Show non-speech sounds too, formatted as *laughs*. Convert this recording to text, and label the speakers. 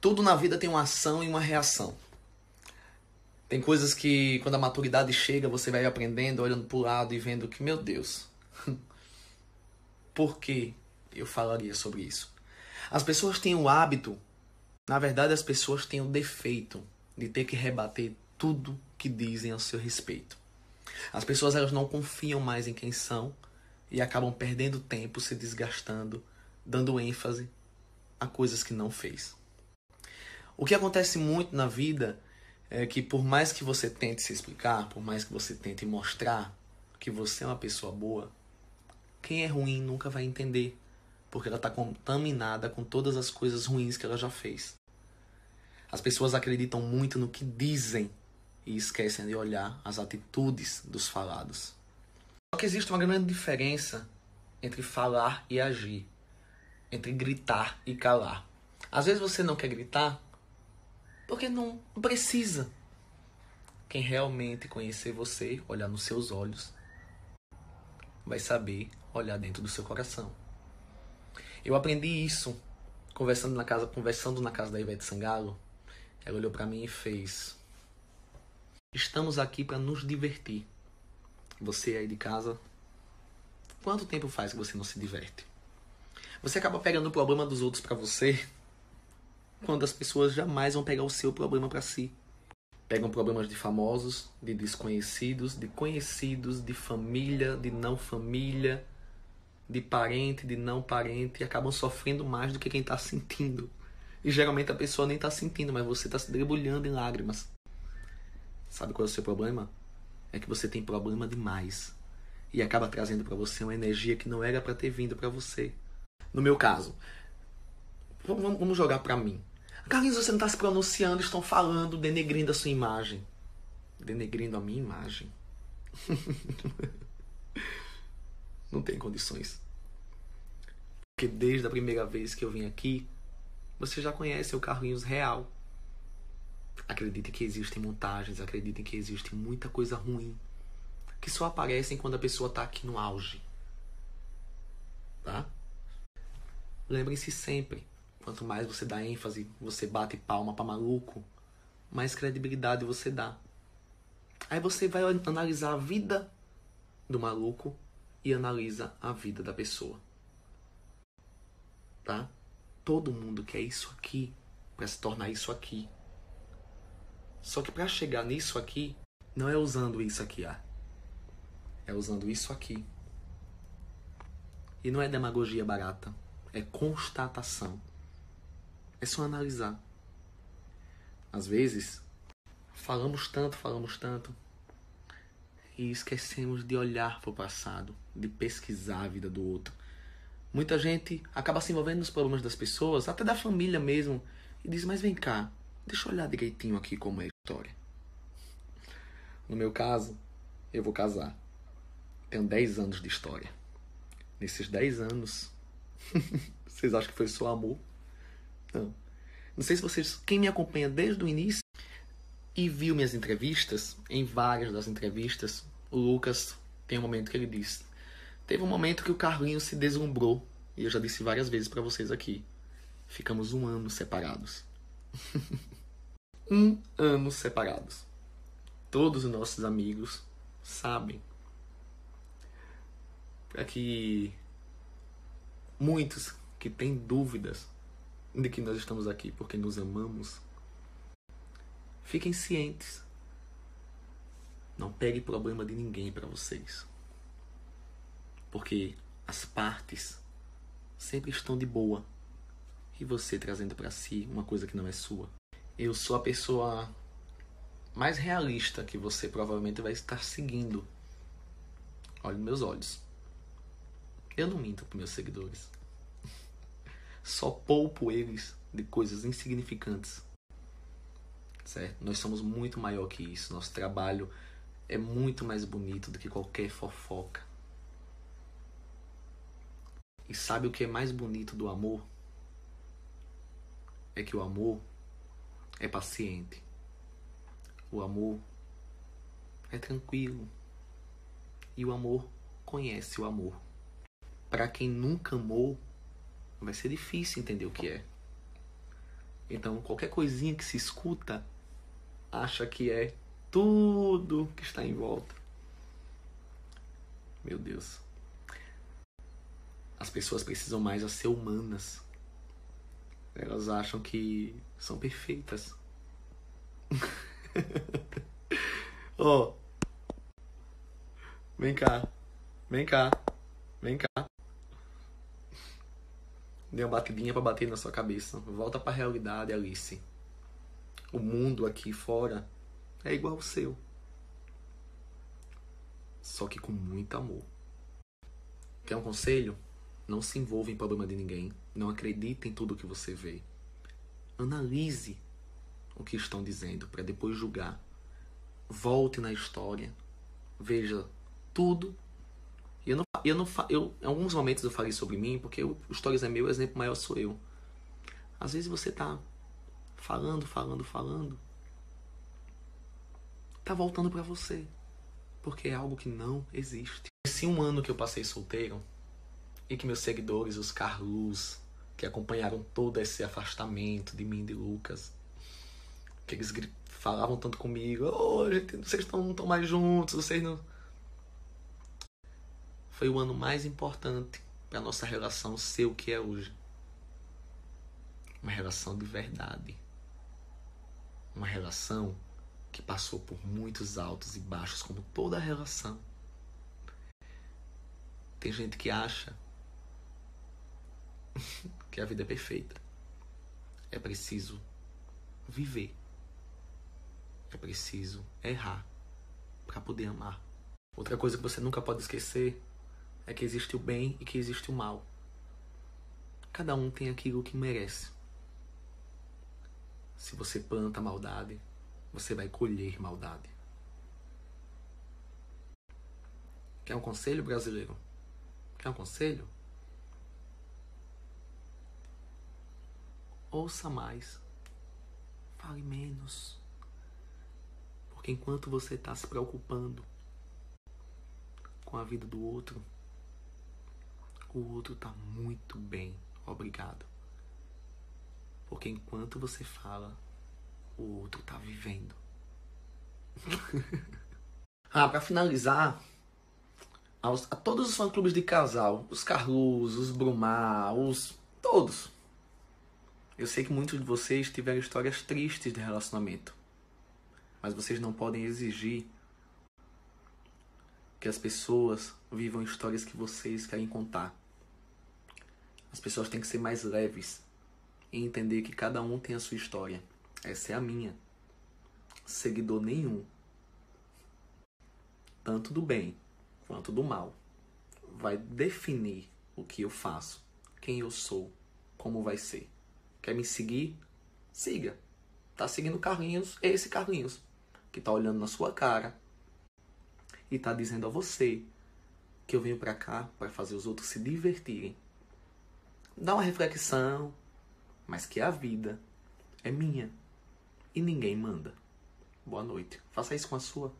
Speaker 1: Tudo na vida tem uma ação e uma reação. Tem coisas que, quando a maturidade chega, você vai aprendendo, olhando para o lado e vendo que, meu Deus, *laughs* por que eu falaria sobre isso? As pessoas têm o hábito, na verdade, as pessoas têm o defeito de ter que rebater tudo que dizem a seu respeito. As pessoas elas não confiam mais em quem são e acabam perdendo tempo, se desgastando, dando ênfase a coisas que não fez. O que acontece muito na vida é que por mais que você tente se explicar, por mais que você tente mostrar que você é uma pessoa boa, quem é ruim nunca vai entender, porque ela está contaminada com todas as coisas ruins que ela já fez. As pessoas acreditam muito no que dizem e esquecem de olhar as atitudes dos falados. Só que existe uma grande diferença entre falar e agir, entre gritar e calar. Às vezes você não quer gritar porque não precisa. Quem realmente conhecer você, olhar nos seus olhos, vai saber olhar dentro do seu coração. Eu aprendi isso conversando na casa, conversando na casa da Ivete Sangalo. Ela olhou para mim e fez: Estamos aqui para nos divertir. Você aí de casa, quanto tempo faz que você não se diverte? Você acaba pegando o problema dos outros para você, quando as pessoas jamais vão pegar o seu problema para si. Pegam problemas de famosos, de desconhecidos, de conhecidos, de família, de não família, de parente, de não parente, e acabam sofrendo mais do que quem está sentindo. E geralmente a pessoa nem está sentindo, mas você está se debulhando em lágrimas. Sabe qual é o seu problema? É que você tem problema demais. E acaba trazendo para você uma energia que não era para ter vindo para você. No meu caso, vamos jogar para mim. Carlinhos, você não está se pronunciando, estão falando, denegrindo a sua imagem. Denegrindo a minha imagem. *laughs* não tem condições. Porque desde a primeira vez que eu vim aqui, você já conhece o Carlinhos real. Acreditem que existem montagens, acreditem que existe muita coisa ruim que só aparecem quando a pessoa está aqui no auge. Tá? Lembrem-se sempre, quanto mais você dá ênfase, você bate palma para maluco, mais credibilidade você dá. Aí você vai analisar a vida do maluco e analisa a vida da pessoa. Tá? Todo mundo quer isso aqui para se tornar isso aqui. Só que para chegar nisso aqui, não é usando isso aqui, ah. É usando isso aqui. E não é demagogia barata, é constatação. É só analisar. Às vezes, falamos tanto, falamos tanto, e esquecemos de olhar para o passado, de pesquisar a vida do outro. Muita gente acaba se envolvendo nos problemas das pessoas, até da família mesmo, e diz: Mas vem cá, deixa eu olhar direitinho aqui como é a história. No meu caso, eu vou casar. Tenho 10 anos de história. Nesses 10 anos, *laughs* vocês acham que foi só amor? Não. Não sei se vocês, quem me acompanha desde o início e viu minhas entrevistas, em várias das entrevistas, o Lucas tem um momento que ele diz: Teve um momento que o Carlinhos se deslumbrou, e eu já disse várias vezes para vocês aqui. Ficamos um ano separados. *laughs* um ano separados. Todos os nossos amigos sabem. Para que muitos que têm dúvidas de que nós estamos aqui porque nos amamos, fiquem cientes. Não pegue problema de ninguém para vocês. Porque as partes sempre estão de boa. E você trazendo para si uma coisa que não é sua. Eu sou a pessoa mais realista que você provavelmente vai estar seguindo. Olhe meus olhos. Eu não minto para meus seguidores. Só poupo eles de coisas insignificantes. Certo? Nós somos muito maior que isso. Nosso trabalho é muito mais bonito do que qualquer fofoca. E sabe o que é mais bonito do amor? É que o amor é paciente. O amor é tranquilo. E o amor conhece o amor. Para quem nunca amou, vai ser difícil entender o que é. Então, qualquer coisinha que se escuta, acha que é tudo que está em volta. Meu Deus. As pessoas precisam mais a ser humanas. Elas acham que são perfeitas. *laughs* oh. Vem cá. Vem cá. Vem cá. Dê uma batidinha para bater na sua cabeça. Volta para a realidade, Alice. O mundo aqui fora é igual ao seu. Só que com muito amor. Quer um conselho? Não se envolva em problema de ninguém. Não acredite em tudo que você vê. Analise o que estão dizendo para depois julgar. Volte na história. Veja tudo eu não, eu não, eu, em alguns momentos eu falei sobre mim, porque o Stories é meu, o exemplo maior sou eu. Às vezes você tá falando, falando, falando, tá voltando para você, porque é algo que não existe. Esse um ano que eu passei solteiro e que meus seguidores, os Carlos, que acompanharam todo esse afastamento de mim e de Lucas, que eles falavam tanto comigo, oh, vocês não estão mais juntos, vocês não foi o ano mais importante para nossa relação ser o que é hoje. Uma relação de verdade. Uma relação que passou por muitos altos e baixos, como toda relação. Tem gente que acha *laughs* que a vida é perfeita. É preciso viver. É preciso errar para poder amar. Outra coisa que você nunca pode esquecer é que existe o bem e que existe o mal. Cada um tem aquilo que merece. Se você planta maldade, você vai colher maldade. Quer um conselho brasileiro? Quer um conselho? Ouça mais. Fale menos. Porque enquanto você está se preocupando com a vida do outro, o outro tá muito bem, obrigado. Porque enquanto você fala, o outro tá vivendo. *laughs* ah, para finalizar, aos, a todos os fã-clubes de casal, os Carlos, os Brumar, os. todos. Eu sei que muitos de vocês tiveram histórias tristes de relacionamento. Mas vocês não podem exigir que as pessoas vivam histórias que vocês querem contar. As pessoas têm que ser mais leves e entender que cada um tem a sua história. Essa é a minha. Seguidor nenhum, tanto do bem quanto do mal, vai definir o que eu faço, quem eu sou, como vai ser. Quer me seguir? Siga. Tá seguindo Carlinhos, esse Carlinhos, que tá olhando na sua cara e tá dizendo a você que eu venho para cá para fazer os outros se divertirem dá uma reflexão, mas que a vida é minha e ninguém manda. Boa noite. Faça isso com a sua.